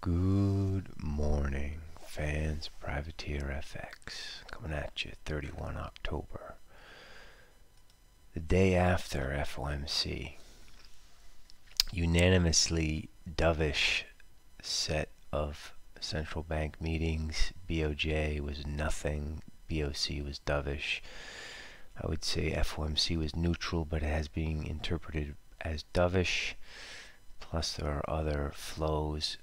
Good morning, fans. Privateer FX coming at you 31 October. The day after FOMC. Unanimously dovish set of central bank meetings. BOJ was nothing. BOC was dovish. I would say FOMC was neutral, but it has been interpreted as dovish. Plus, there are other flows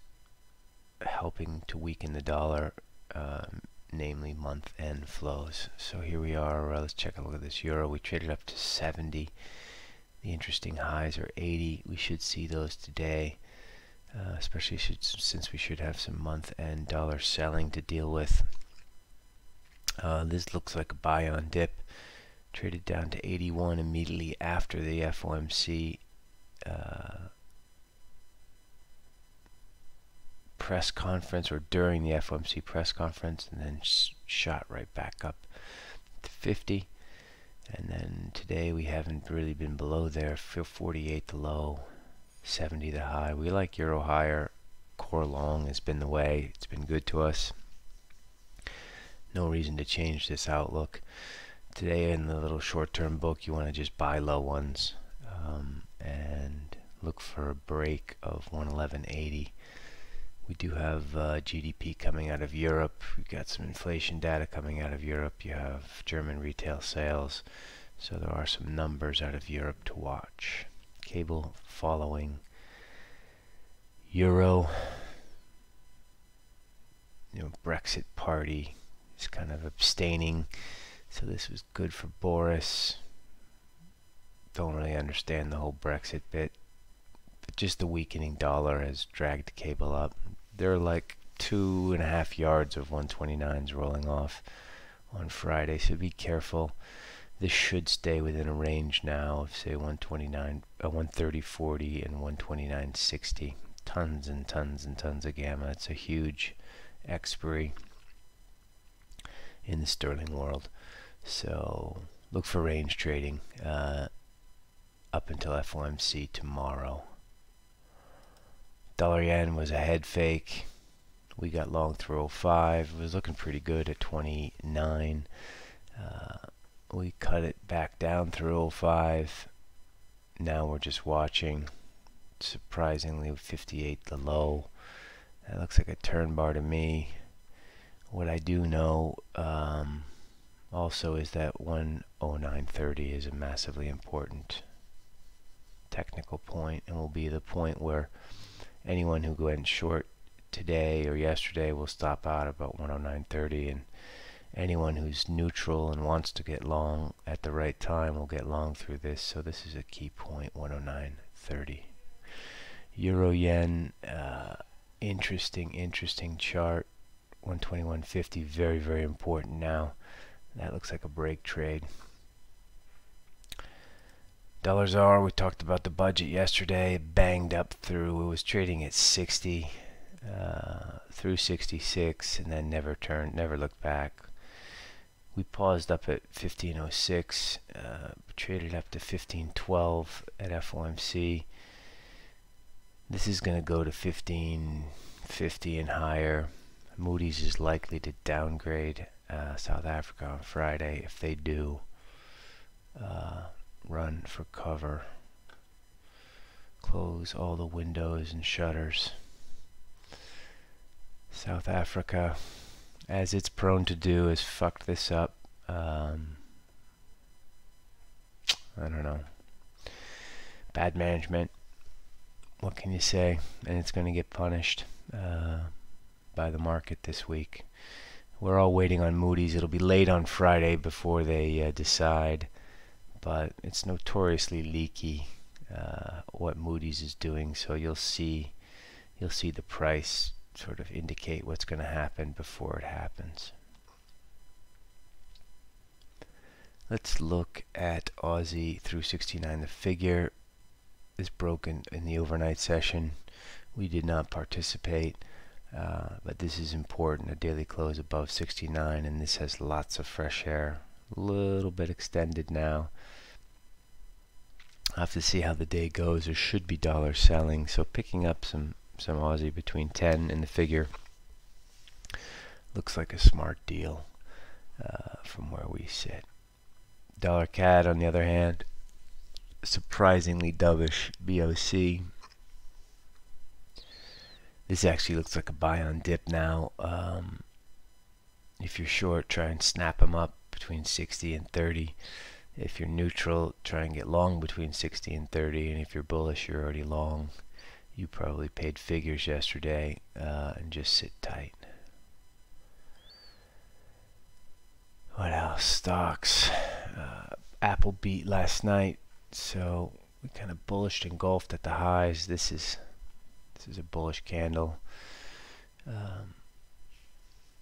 helping to weaken the dollar, um, namely month-end flows. So here we are. Uh, let's check a look at this euro. We traded up to 70. The interesting highs are 80. We should see those today, uh, especially should, since we should have some month-end dollar selling to deal with. Uh, this looks like a buy on dip. Traded down to 81 immediately after the FOMC uh, press conference or during the FOMC press conference and then sh shot right back up to 50 and then today we haven't really been below there 48 the low 70 the high. We like euro higher core long has been the way it's been good to us. No reason to change this outlook. Today in the little short-term book you want to just buy low ones um, and look for a break of 111.80 we do have uh, GDP coming out of Europe. We've got some inflation data coming out of Europe. You have German retail sales. So there are some numbers out of Europe to watch. Cable following Euro. You know, Brexit party is kind of abstaining. So this was good for Boris. Don't really understand the whole Brexit bit. But just the weakening dollar has dragged cable up there are like two and a half yards of 129s rolling off on Friday, so be careful. This should stay within a range now of say 129, uh, 130.40 and 129.60. Tons and tons and tons of gamma. It's a huge expiry in the sterling world. So look for range trading uh, up until FOMC tomorrow. Dollar yen was a head fake. We got long through 05. It was looking pretty good at 29. Uh, we cut it back down through 05. Now we're just watching. Surprisingly, 58 the low. That looks like a turn bar to me. What I do know um, also is that 10930 is a massively important technical point and will be the point where anyone who went short today or yesterday will stop out about 109.30 and anyone who's neutral and wants to get long at the right time will get long through this. So this is a key point 109.30 euro yen uh, interesting interesting chart. 121.50 very very important now. That looks like a break trade Dollar ZAR, we talked about the budget yesterday, banged up through, it was trading at 60, uh, through 66, and then never turned, never looked back. We paused up at 1506, uh, traded up to 1512 at FOMC. This is going to go to 1550 and higher. Moody's is likely to downgrade uh, South Africa on Friday. If they do, uh, run for cover. Close all the windows and shutters. South Africa, as it's prone to do, has fucked this up. Um, I don't know. Bad management. What can you say? And it's going to get punished uh, by the market this week. We're all waiting on Moody's. It'll be late on Friday before they uh, decide but it's notoriously leaky uh, what Moody's is doing. So you'll see you'll see the price sort of indicate what's going to happen before it happens. Let's look at Aussie through 69 the figure is broken in the overnight session. We did not participate uh, but this is important. A daily close above 69 and this has lots of fresh air. A little bit extended now I'll have to see how the day goes. There should be dollar selling, so picking up some some Aussie between 10 and the figure. Looks like a smart deal uh, from where we sit. Dollar CAD, on the other hand, surprisingly dovish BOC. This actually looks like a buy on dip now. Um, if you're short, try and snap them up between 60 and 30. If you're neutral, try and get long between 60 and 30. And if you're bullish, you're already long. You probably paid figures yesterday uh, and just sit tight. What else? Stocks. Uh, Apple beat last night, so we kind of bullish engulfed at the highs. This is this is a bullish candle. Um,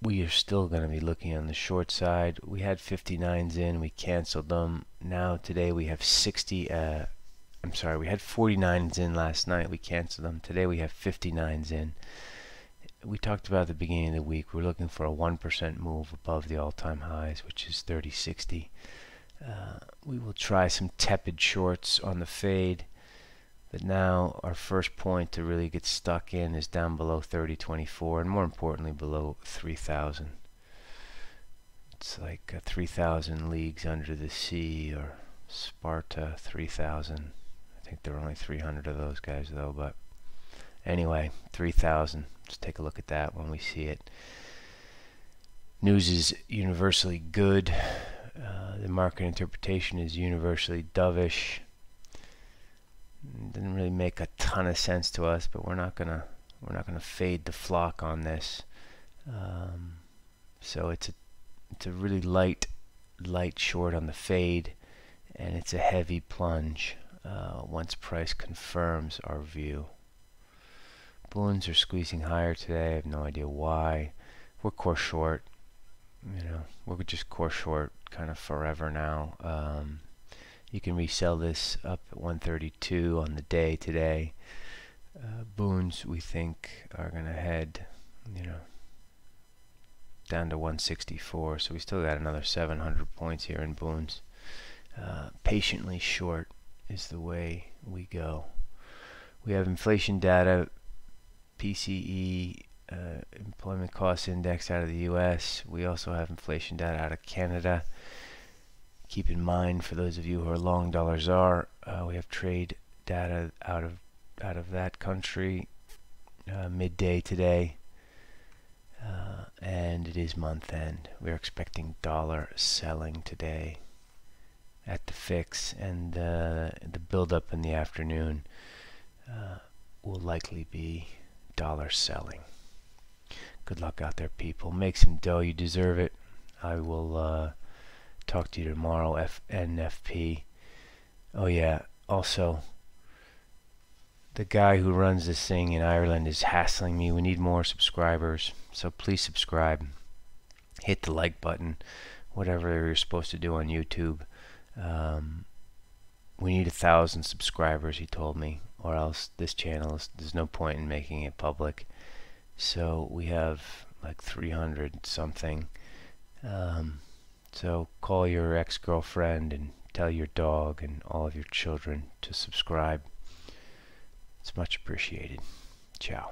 we are still going to be looking on the short side. We had 59s in, we canceled them. Now today we have 60. Uh, I'm sorry, we had 49s in last night. We canceled them. Today we have 59s in. We talked about the beginning of the week. We're looking for a 1% move above the all-time highs, which is 3060. Uh, we will try some tepid shorts on the fade. But now our first point to really get stuck in is down below 3024 and more importantly below 3000. It's like 3000 leagues under the sea or Sparta 3000. I think there are only 300 of those guys though, but anyway, 3000. Let's take a look at that when we see it. News is universally good. Uh, the market interpretation is universally dovish didn't really make a ton of sense to us, but we're not gonna we're not gonna fade the flock on this. Um, so it's a it's a really light light short on the fade, and it's a heavy plunge uh, once price confirms our view. Balloons are squeezing higher today. I have no idea why. We're core short. You know, we're just core short kind of forever now. Um, you can resell this up at 132 on the day today. Uh, Bunds we think are going to head, you know, down to 164. So we still got another 700 points here in Bunds. Uh, patiently short is the way we go. We have inflation data, PCE, uh, employment cost index out of the U.S. We also have inflation data out of Canada keep in mind for those of you who are long dollar ZAR, uh, we have trade data out of out of that country uh, midday today, uh, and it is month end. We are expecting dollar selling today at the fix, and the buildup in the afternoon uh, will likely be dollar selling. Good luck out there, people. Make some dough. You deserve it. I will uh, talk to you tomorrow, FNFP. Oh yeah, also, the guy who runs this thing in Ireland is hassling me. We need more subscribers, so please subscribe. Hit the like button, whatever you're supposed to do on YouTube. Um, we need a thousand subscribers, he told me, or else this channel is, there's no point in making it public. So we have like 300 something. Um, so call your ex-girlfriend and tell your dog and all of your children to subscribe. It's much appreciated. Ciao.